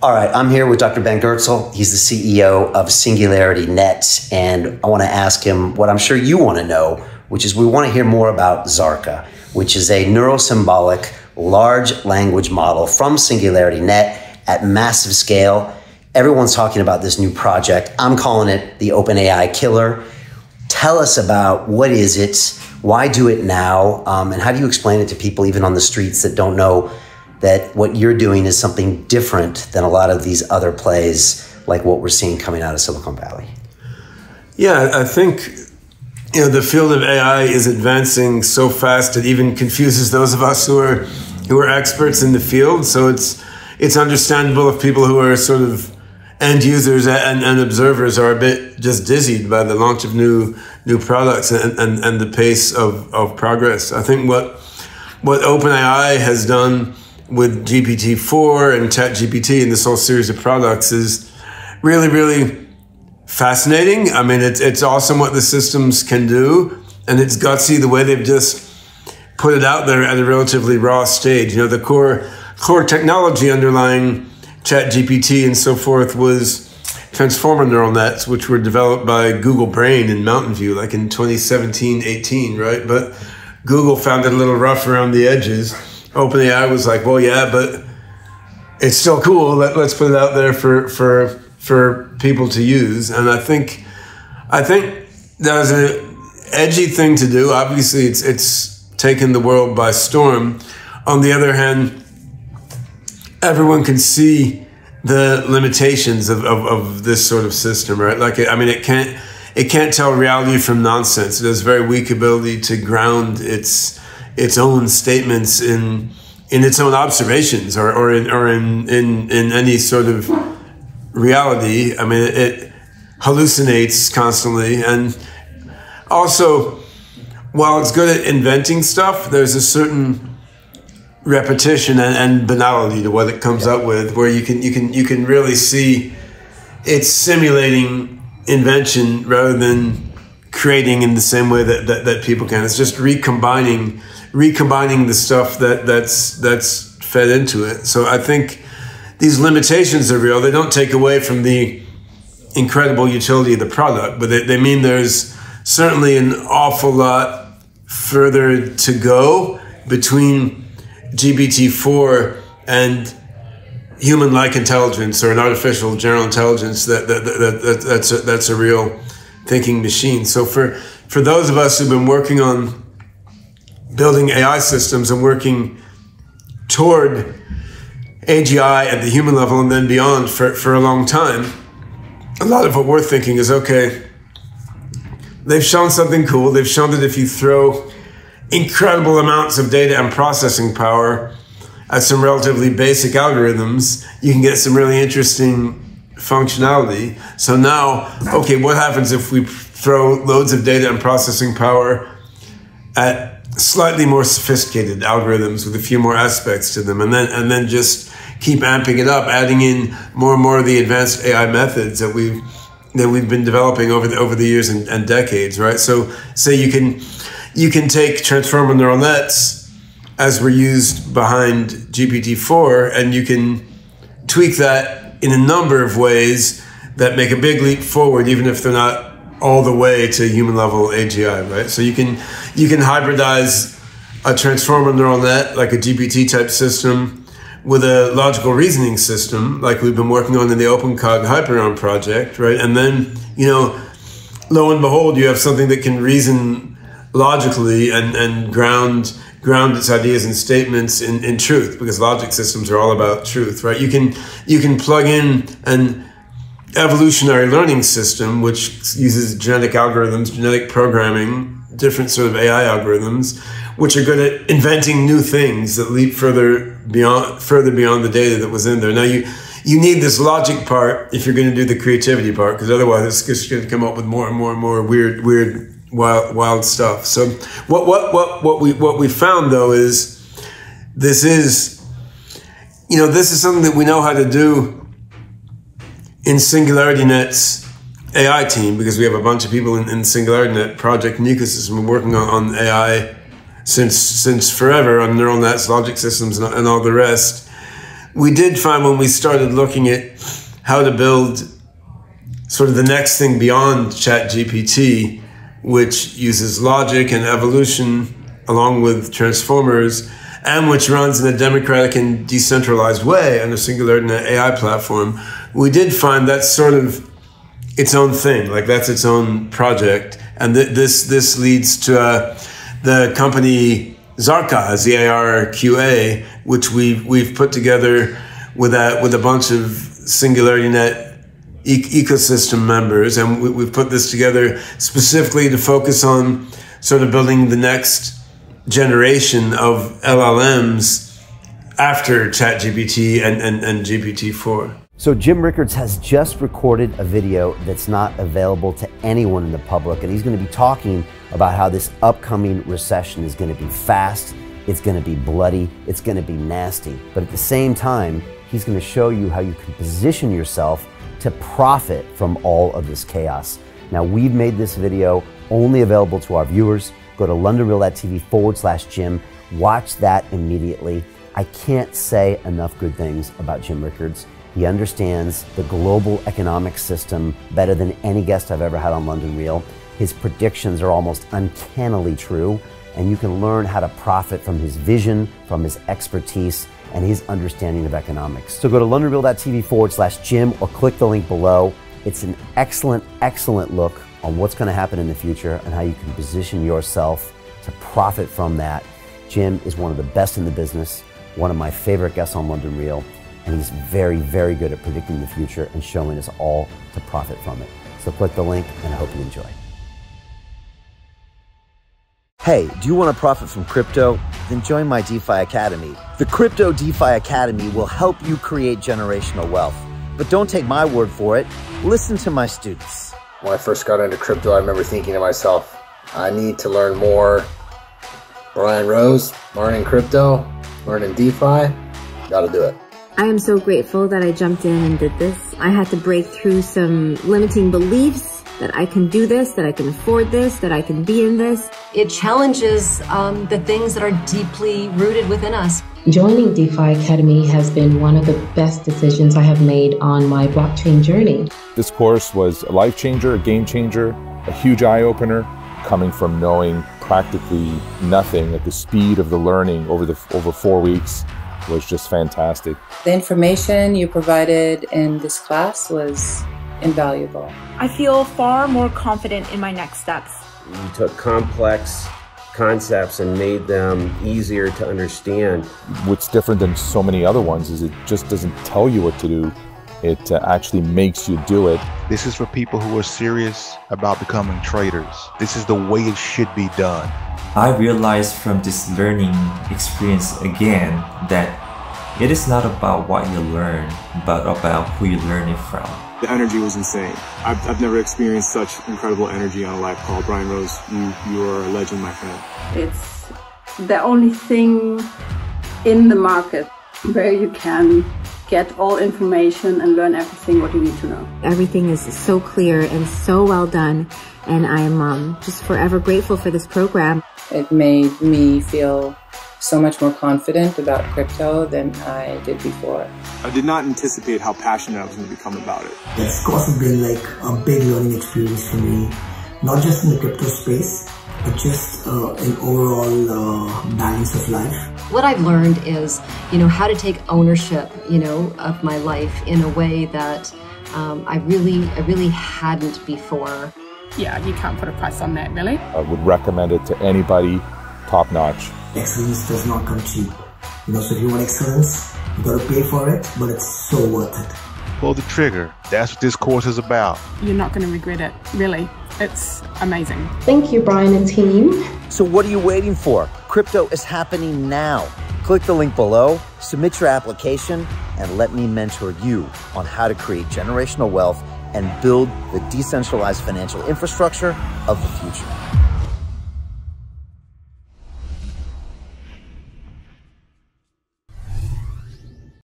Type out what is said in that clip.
All right, I'm here with Dr. Ben Goertzel. He's the CEO of Singularity Net, and I want to ask him what I'm sure you want to know, which is we want to hear more about Zarqa, which is a neurosymbolic large language model from Singularity Net at massive scale. Everyone's talking about this new project. I'm calling it the OpenAI killer. Tell us about what is it, why do it now, um, and how do you explain it to people even on the streets that don't know that what you're doing is something different than a lot of these other plays like what we're seeing coming out of Silicon Valley? Yeah, I think you know the field of AI is advancing so fast it even confuses those of us who are who are experts in the field. So it's it's understandable if people who are sort of end users and, and observers are a bit just dizzied by the launch of new new products and, and, and the pace of, of progress. I think what what OpenAI has done with GPT-4 and ChatGPT and this whole series of products is really, really fascinating. I mean, it's, it's awesome what the systems can do, and it's gutsy the way they've just put it out there at a relatively raw stage. You know, the core core technology underlying ChatGPT and so forth was transformer neural nets, which were developed by Google Brain in Mountain View, like in 2017, 18, right? But Google found it a little rough around the edges OpenAI was like, well, yeah, but it's still cool. Let, let's put it out there for for for people to use. And I think I think that was an edgy thing to do. Obviously, it's it's taken the world by storm. On the other hand, everyone can see the limitations of, of, of this sort of system, right? Like, I mean, it can't it can't tell reality from nonsense. It has very weak ability to ground its its own statements in in its own observations or, or in or in, in in any sort of reality. I mean, it hallucinates constantly, and also, while it's good at inventing stuff, there's a certain repetition and, and banality to what it comes up with, where you can you can you can really see it's simulating invention rather than creating in the same way that, that, that people can. It's just recombining recombining the stuff that that's that's fed into it. So I think these limitations are real. They don't take away from the incredible utility of the product, but they, they mean there's certainly an awful lot further to go between GPT4 and human-like intelligence or an artificial general intelligence that, that, that, that that's, a, that's a real thinking machine. So for, for those of us who've been working on building AI systems and working toward AGI at the human level and then beyond for, for a long time, a lot of what we're thinking is okay, they've shown something cool. They've shown that if you throw incredible amounts of data and processing power at some relatively basic algorithms, you can get some really interesting functionality. So now, okay, what happens if we throw loads of data and processing power at slightly more sophisticated algorithms with a few more aspects to them, and then and then just keep amping it up, adding in more and more of the advanced AI methods that we've that we've been developing over the over the years and, and decades, right? So say you can you can take transformer neural nets as were used behind GPT-4, and you can tweak that in a number of ways that make a big leap forward, even if they're not all the way to human level AGI, right? So you can you can hybridize a transformer neural net like a GPT type system with a logical reasoning system like we've been working on in the OpenCog Hyperon project, right? And then, you know, lo and behold, you have something that can reason logically and, and ground ground its ideas and statements in, in truth because logic systems are all about truth, right? You can you can plug in and evolutionary learning system, which uses genetic algorithms, genetic programming, different sort of AI algorithms, which are good at inventing new things that leap further beyond further beyond the data that was in there. Now you you need this logic part if you're going to do the creativity part, because otherwise it's just going to come up with more and more and more weird, weird, wild, wild stuff. So what what what what we what we found though is this is you know this is something that we know how to do in Singularity Net's AI team, because we have a bunch of people in, in Singularity Net project and ecosystem working on, on AI since since forever on neural nets, logic systems, and, and all the rest. we did find when we started looking at how to build sort of the next thing beyond ChatGPT, which uses logic and evolution along with transformers, and which runs in a democratic and decentralized way on a Singularity AI platform, we did find that's sort of its own thing. Like that's its own project, and th- this this leads to uh, the company Zarqa, Z A R Q A, which we've we've put together with a with a bunch of SingularityNet e- ecosystem members, and we, we've put this together specifically to focus on sort of building the next generation of LLMs after ChatGPT and, and, and GPT-4. So Jim Rickards has just recorded a video that's not available to anyone in the public, and he's going to be talking about how this upcoming recession is going to be fast, it's going to be bloody, it's going to be nasty. But at the same time, he's going to show you how you can position yourself to profit from all of this chaos. Now, we've made this video only available to our viewers. Go to londonreal.tv forward slash Jim. Watch that immediately. I can't say enough good things about Jim Rickards. He understands the global economic system better than any guest I've ever had on London Real. His predictions are almost uncannily true, and you can learn how to profit from his vision, from his expertise, and his understanding of economics. So go to londonreal.tv forward slash Jim or click the link below. It's an excellent, excellent look on what's going to happen in the future and how you can position yourself to profit from that. Jim is one of the best in the business, one of my favorite guests on London Real, and he's very, very good at predicting the future and showing us all to profit from it. So click the link and I hope you enjoy. Hey, do you want to profit from crypto? Then join my DeFi Academy. The Crypto DeFi Academy will help you create generational wealth. But don't take my word for it. Listen to my students. When I first got into crypto, I remember thinking to myself, I need to learn more. Brian Rose, learning crypto, learning DeFi, gotta do it. I am so grateful that I jumped in and did this. I had to break through some limiting beliefs that I can do this, that I can afford this, that I can be in this. It challenges um, the things that are deeply rooted within us. Joining DeFi Academy has been one of the best decisions I have made on my blockchain journey. This course was a life changer, a game changer, a huge eye opener, coming from knowing practically nothing at the speed of the learning over the over 4 weeks was just fantastic. The information you provided in this class was invaluable. I feel far more confident in my next steps. You took complex concepts and made them easier to understand. What's different than so many other ones is it just doesn't tell you what to do. It uh, actually makes you do it. This is for people who are serious about becoming traders. This is the way it should be done. I realized from this learning experience again that it is not about what you learn, but about who you learn it from. The energy was insane. I've, I've never experienced such incredible energy on a live call. Brian Rose, you, you are a legend, my friend. It's the only thing in the market where you can get all information and learn everything what you need to know. Everything is so clear and so well done, and I am um, just forever grateful for this program. It made me feel so much more confident about crypto than I did before. I did not anticipate how passionate I was going to become about it. This course has been like a big learning experience for me, not just in the crypto space, but just uh, an overall uh, balance of life. What I've learned is, you know, how to take ownership, you know, of my life in a way that um, I really, I really hadn't before. Yeah, you can't put a price on that, really. I would recommend it to anybody, top notch. Excellence does not come cheap. You know, so if you want excellence, you gotta pay for it, but it's so worth it. Pull the trigger. That's what this course is about. You're not going to regret it, really. It's amazing. Thank you, Brian and team. So, what are you waiting for? Crypto is happening now. Click the link below, submit your application, and let me mentor you on how to create generational wealth and build the decentralized financial infrastructure of the future.